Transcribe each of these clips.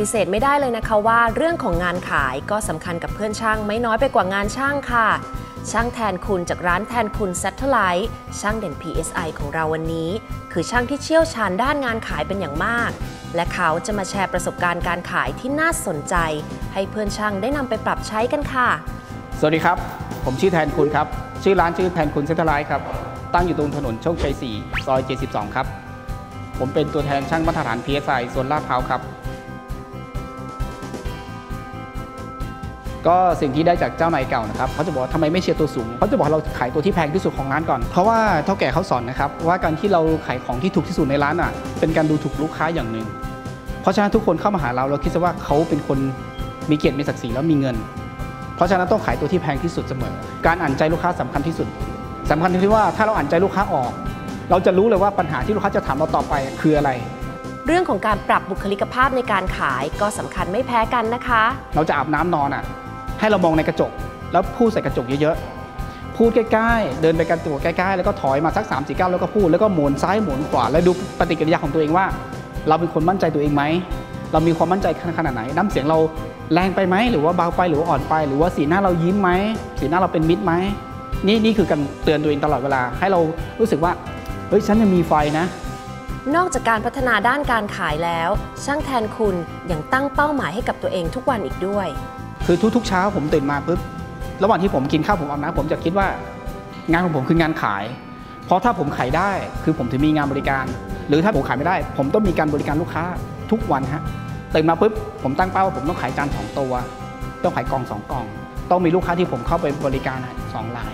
ฏิเสธไม่ได้เลยนะคะว่า เรื่องของงานขายก็สำคัญกับเพื่อนช่างไม่น้อยไปกว่างานช่างค่ะ ช่างแทนคุณจากร้านแทนคุณ Satellite ช่างเด่น PSI ของเราวันนี้ คือช่างที่เชี่ยวชาญด้านงานขายเป็นอย่างมาก และเขาจะมาแชร์ประสบการณ์การขายที่น่าสนใจ ให้เพื่อนช่างได้นำไปปรับใช้กันค่ะ สวัสดีครับ ผมชื่อแทนคุณครับ ชื่อร้านชื่อแทนคุณเซ็นทรัลไลท์ครับตั้งอยู่ตรงถนนโชคชัย 4 ซอย 72 ครับ ผมเป็นตัวแทนช่างมาตรฐาน PSI โซนลาดพร้าวครับ ก็สิ่งที่ได้จากเจ้านายเก่านะครับเขาจะบอกว่าทำไมไม่เชียร์ตัวสูงเขาจะบอกเราขายตัวที่แพงที่สุดของร้านก่อน เพราะว่าเท่าแก่เขาสอนนะครับว่าการที่เราขายของที่ถูกที่สุดในร้านอะ เป็นการดูถูกลูกค้าอย่างหนึ่งเพราะฉะนั้นทุกคนเข้ามาหาเราเราคิดซะว่าเขาเป็นคนมีเกียรติมีศักดิ์ศรีแล้วมีเงิน เพราะฉะนั้นต้องขายตัวที่แพงที่สุดเสมอ การอ่านใจลูกค้าสำคัญที่สุดสำคัญที่ว่าถ้าเราอ่านใจลูกค้าออก เราจะรู้เลยว่าปัญหาที่ลูกค้าจะถามเราต่อไปคืออะไรเรื่องของการปรับบุคลิกภาพในการขายก็สำคัญไม่แพ้กันนะคะ เราจะอาบน้ำนอนอะ ให้เรามองในกระจก แล้วพูดใส่กระจกเยอะๆ พูดใกล้ๆ เดินไปกระจกใกล้ๆ แล้วก็ถอยมาสัก3 4 9แล้วก็พูด แล้วก็หมุนซ้ายหมุนขวา แล้วดูปฏิกิริยาของตัวเองว่า เราเป็นคนมั่นใจตัวเองไหม เรามีความมั่นใจขนาดไหน น้ำเสียงเราแรงไปไหม หรือว่าเบาไป หรือว่าอ่อนไป หรือว่าสีหน้าเรายิ้มไหม สีหน้าเราเป็นมิตรไหม นี่นี่คือการเตือนตัวเองตลอดเวลา ให้เรารู้สึกว่า เฮ้ย ฉันยังมีไฟนะนอกจากการพัฒนาด้านการขายแล้ว ช่างแทนคุณยังตั้งเป้าหมายให้กับตัวเองทุกวันอีกด้วย คือทุกๆเช้าผมตื่นมาปุ๊บระหว่างที่ผมกินข้าวผมอาบน้ำผมจะคิดว่างานของผมคืองานขาย เพราะถ้าผมขายได้คือผมถึงมีงานบริการ หรือถ้าผมขายไม่ได้ ผมต้องมีการบริการลูกค้าทุกวันฮะตื่นมาปุ๊บผมตั้งเป้าว่าผมต้องขายจานสองตัว ต้องขายกล่องสองกล่อง ต้องมีลูกค้าที่ผมเข้าไปบริการสองราย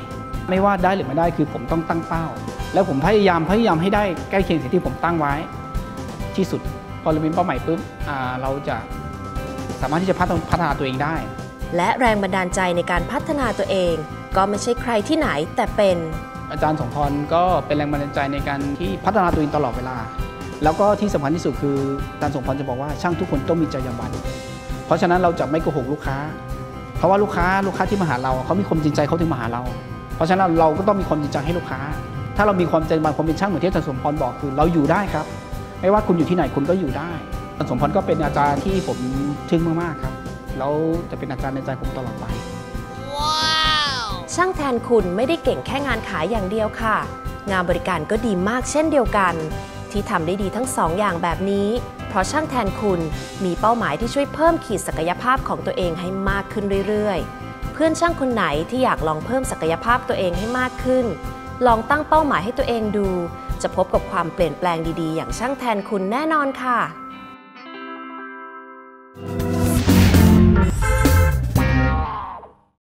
ไม่ว่าได้หรือไม่ได้คือผมต้องตั้งเป้า แล้วผมพยายามพยายามให้ได้ใกล้เคียงสิ่งที่ผมตั้งไว้ที่สุด พอเรามีเป้าหมายปุ๊บเราจะ สามารถที่จะพัฒนาพัฒนาตัวเองได้ และแรงบันดาลใจในการพัฒนาตัวเอง ก็ไม่ใช่ใครที่ไหนแต่เป็น อาจารย์สมพรก็เป็นแรงบันดาลใจในการที่พัฒนาตัวเองตลอดเวลา แล้วก็ที่สำคัญที่สุดคืออาจารย์สมพรจะบอกว่าช่างทุกคนต้องมีจรรยาบรรณเพราะฉะนั้นเราจะไม่โกหกลูกค้า เพราะว่าลูกค้าลูกค้าที่มาหาเราเขามีความจริงใจเขาถึงมาหาเรา เพราะฉะนั้นเราก็ต้องมีความจริงใจให้ลูกค้า ถ้าเรามีความจรรยาบรรณความเป็นช่างเหมือนที่อาจารย์สมพรบอกคือเราอยู่ได้ครับ ไม่ว่าคุณอยู่ที่ไหนคุณก็อยู่ได้ อาจารย์สมพรก็เป็นอาจารย์ที่ผมทึ่งมากๆครับ แล้วจะเป็นอาจารย์ในใจผมตลอดไป ช่างแทนคุณไม่ได้เก่งแค่งานขายอย่างเดียวค่ะ งานบริการก็ดีมากเช่นเดียวกัน ที่ทำได้ดีทั้งสองอย่างแบบนี้ เพราะช่างแทนคุณมีเป้าหมายที่ช่วยเพิ่มขีดศักยภาพของตัวเองให้มากขึ้นเรื่อยๆ เพื่อนช่างคนไหนที่อยากลองเพิ่มศักยภาพตัวเองให้มากขึ้น ลองตั้งเป้าหมายให้ตัวเองดู จะพบกับความเปลี่ยนแปลงดีๆ อย่างช่างแทนคุณแน่นอนค่ะ